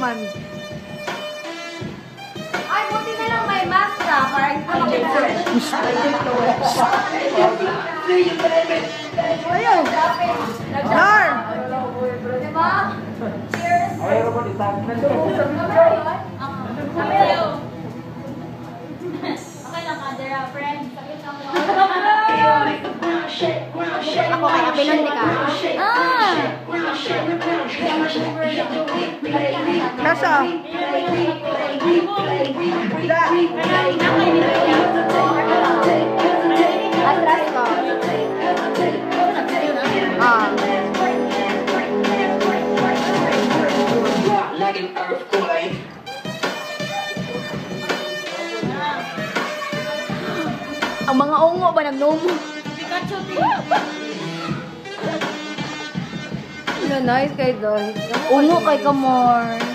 hand. Ay, buti na lang may mask ka para hindi ka makita. Ayun. Nar! Diba? Cheers! Okay lang, Adera, friend. Sakit lang mo. Ako kay Apinon di ka. Atras ko. Ah. like an earthquake. Ang mga ungo ba nagnumo? Pikachu. Ano, nice kay Doy. Ungo kay Kamor.